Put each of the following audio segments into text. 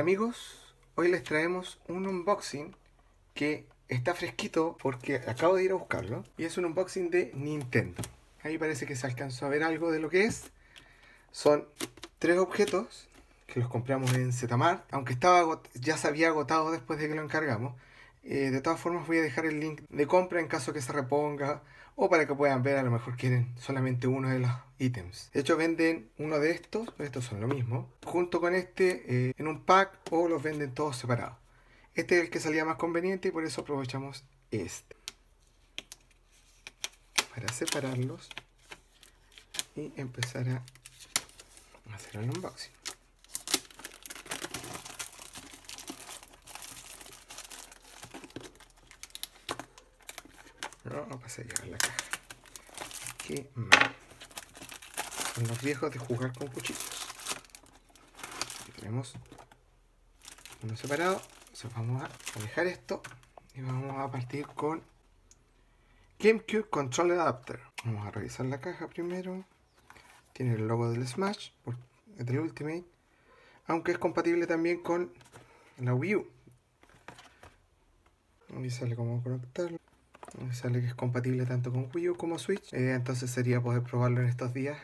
Amigos, hoy les traemos un unboxing que está fresquito porque acabo de ir a buscarlo y es un unboxing de Nintendo. Ahí parece que se alcanzó a ver algo de lo que es. Son tres objetos que los compramos en Zetamar, aunque estaba ya se había agotado después de que lo encargamos. Eh, de todas formas voy a dejar el link de compra en caso que se reponga o para que puedan ver, a lo mejor quieren solamente uno de los ítems. De hecho venden uno de estos, estos son lo mismo, junto con este eh, en un pack o los venden todos separados. Este es el que salía más conveniente y por eso aprovechamos este. Para separarlos y empezar a hacer el unboxing. No, no pasa a llevar la caja. Qué mal. Son los viejos de jugar con cuchillos. Aquí tenemos uno separado. Entonces vamos a alejar esto y vamos a partir con GameCube Controller Adapter. Vamos a revisar la caja primero. Tiene el logo del Smash, del Ultimate, aunque es compatible también con la Wii U. Ahí sale cómo conectarlo. Sale que es compatible tanto con Wii U como Switch. Eh, entonces sería poder probarlo en estos días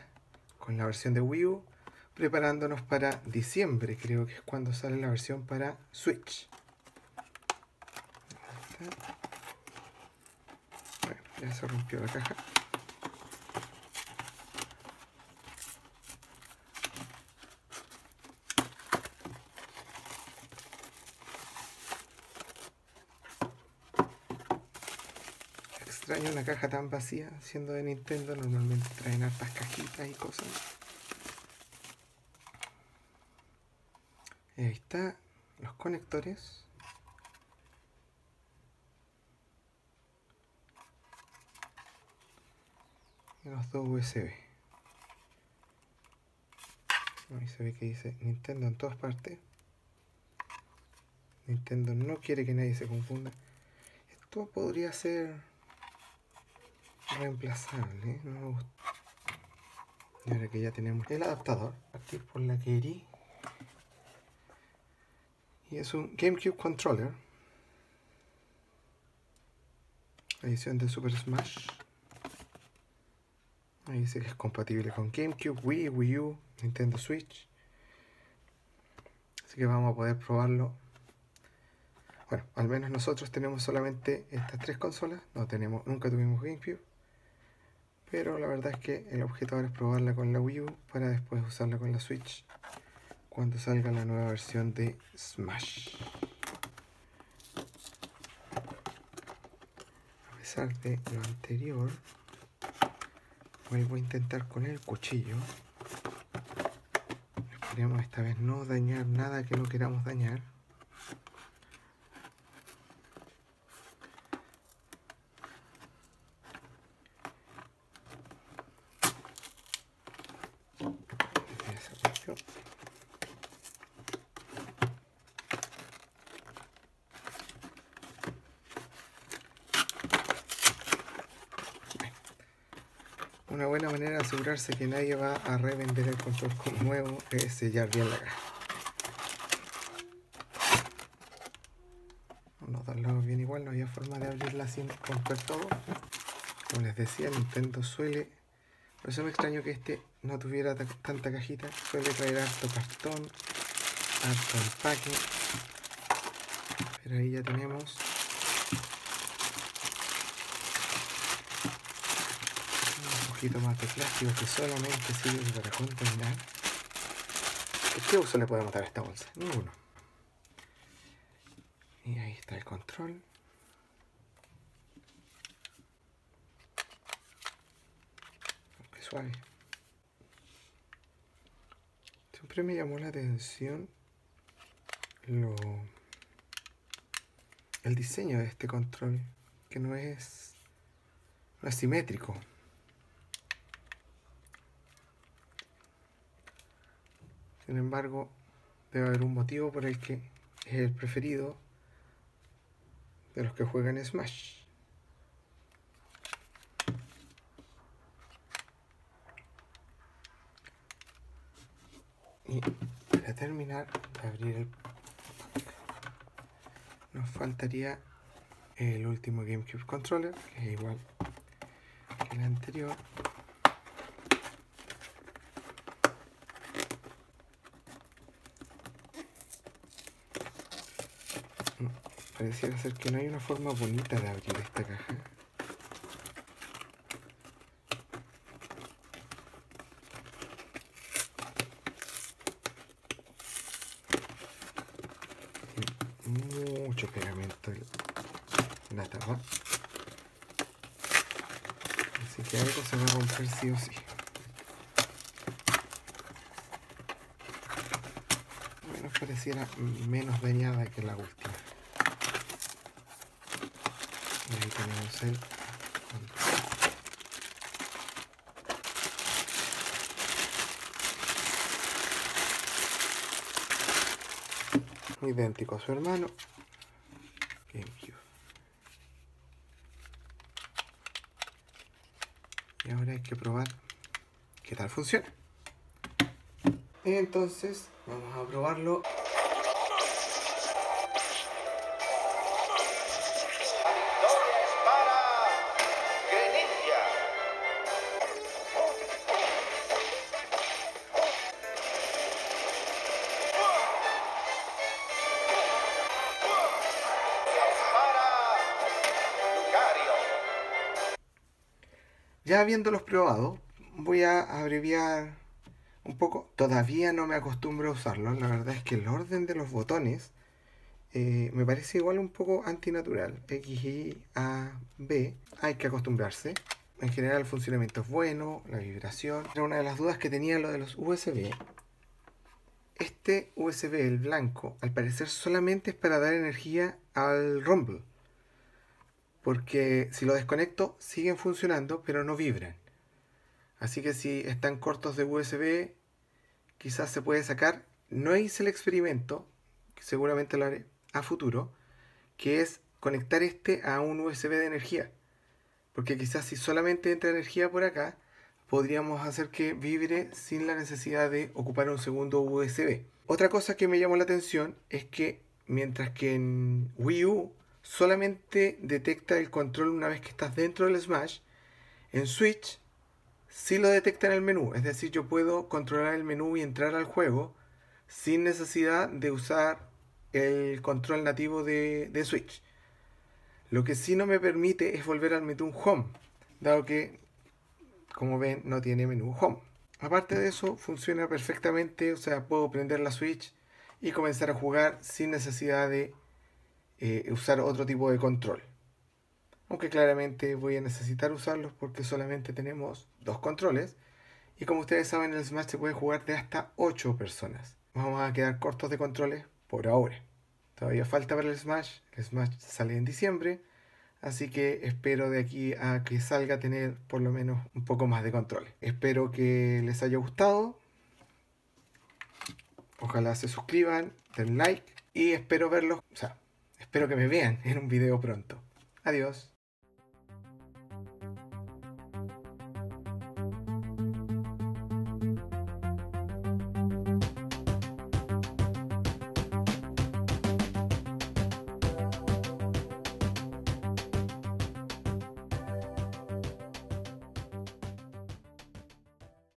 con la versión de Wii U. Preparándonos para diciembre, creo que es cuando sale la versión para Switch. Bueno, ya se rompió la caja. Extraño una caja tan vacía, siendo de Nintendo, normalmente traen hartas cajitas y cosas. Ahí está, los conectores. Y los dos USB. Ahí se ve que dice Nintendo en todas partes. Nintendo no quiere que nadie se confunda. Esto podría ser reemplazable, no me gusta. Y ahora que ya tenemos el adaptador, partir por la irí. Y es un GameCube Controller. Edición de Super Smash. Ahí dice que es compatible con GameCube, Wii, Wii U, Nintendo Switch. Así que vamos a poder probarlo. Bueno, al menos nosotros tenemos solamente estas tres consolas. No tenemos, nunca tuvimos GameCube. Pero la verdad es que el objeto ahora es probarla con la Wii U para después usarla con la Switch cuando salga la nueva versión de Smash. A pesar de lo anterior, vuelvo a intentar con el cuchillo. Esperemos esta vez no dañar nada que no queramos dañar. Una buena manera de asegurarse que nadie va a revender el control como nuevo es sellar bien la caja. Los dos lados bien igual, no había forma de abrirla sin romper todo. Como les decía, Nintendo suele... Por eso me extraño que este no tuviera tanta cajita. Suele traer harto cartón, harto empaque. Pero ahí ya tenemos poquito más de plástico que solamente sirve para contaminar. ¿Qué uso le podemos dar a esta bolsa? Ninguno. Y ahí está el control. Qué Siempre me llamó la atención lo el diseño de este control, que no es, no es. Sin embargo, debe haber un motivo por el que es el preferido de los que juegan Smash. Y para terminar de abrir el nos faltaría el último GameCube controller, que es igual que el anterior. Mm, pareciera ser que no hay una forma bonita de abrir esta caja. Mucho pegamento en la tapa. Así que algo se va a romper sí o sí. Menos pareciera menos dañada que la última. Y ahí tenemos el idéntico a su hermano. Y ahora hay que probar qué tal funciona. Entonces vamos a probarlo Ya habiéndolos probado, voy a abreviar un poco. Todavía no me acostumbro a usarlos. La verdad es que el orden de los botones eh, me parece igual un poco antinatural. X, Y, A, B. Hay que acostumbrarse. En general el funcionamiento es bueno, la vibración. Era una de las dudas que tenía lo de los USB. Este USB, el blanco, al parecer solamente es para dar energía al Rumble porque si lo desconecto siguen funcionando pero no vibran. Así que si están cortos de USB, quizás se puede sacar. No hice el experimento, seguramente lo haré a futuro, que es conectar este a un USB de energía. Porque quizás si solamente entra energía por acá, podríamos hacer que vibre sin la necesidad de ocupar un segundo USB. Otra cosa que me llamó la atención es que mientras que en Wii U solamente detecta el control una vez que estás dentro del Smash. En Switch sí lo detecta en el menú, es decir, yo puedo controlar el menú y entrar al juego sin necesidad de usar el control nativo de, Switch. Lo que sí no me permite es volver al menú Home, dado que, como ven, no tiene menú Home. Aparte de eso, funciona perfectamente, o sea, puedo prender la Switch y comenzar a jugar sin necesidad de eh, usar otro tipo de control. Aunque claramente voy a necesitar usarlos porque solamente tenemos dos controles. Y como ustedes saben, el Smash se puede jugar de hasta 8 personas. Vamos a quedar cortos de controles por ahora. Todavía falta para el Smash. El Smash sale en diciembre. Así que espero de aquí a que salga tener por lo menos un poco más de control. Espero que les haya gustado. Ojalá se suscriban, den like y espero verlos. Espero que me vean en un video pronto. Adiós.